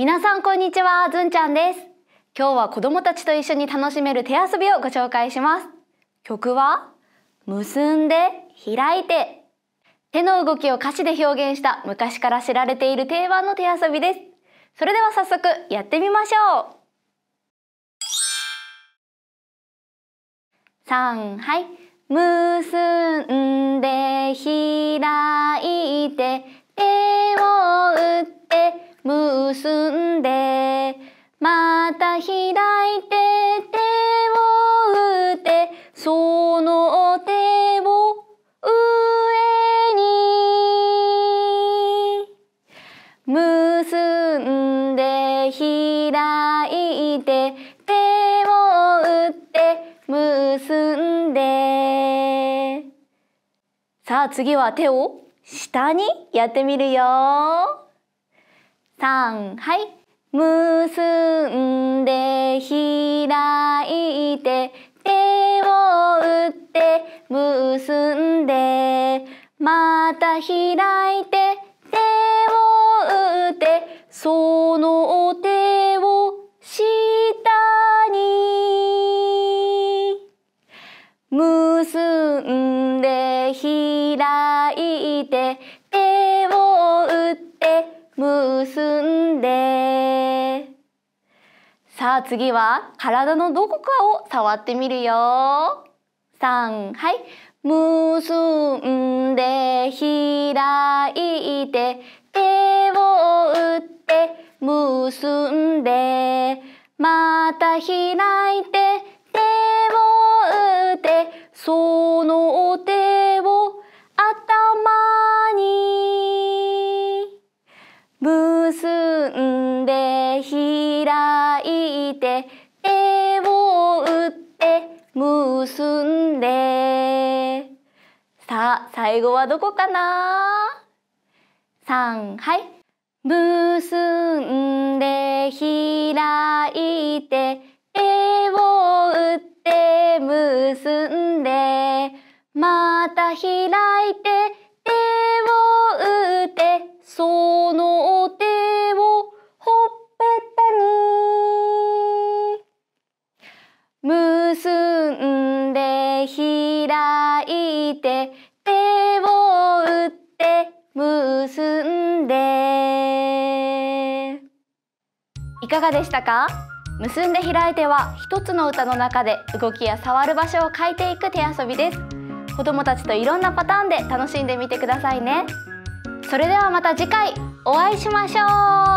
皆さんこんにちはずんちゃんです。今日は子供たちと一緒に楽しめる手遊びをご紹介します。曲は結んで開いて。手の動きを歌詞で表現した昔から知られている定番の手遊びです。それでは早速やってみましょう。三はい。結んで開いて。開いて手を打ってその手を上に。結んで開いて手を打って結んで。さあ次は手を下にやってみるよ。三はい。結んで開いて手を打って結んでまた開いて手を打ってその手を下に。結んで開いて手を打って結んでさあ次は体のどこかを触ってみるよ。3はい。結んで開いて手を打って結んでまた開いてて手を打って結んで。さあ最後はどこかな？3はい。結んで開いて手を打って結んで。また開いて結んで開いて手を打って結んで。いかがでしたか？結んで開いては一つの歌の中で動きや触る場所を変えていく手遊びです。子供たちといろんなパターンで楽しんでみてくださいね。それではまた次回お会いしましょう。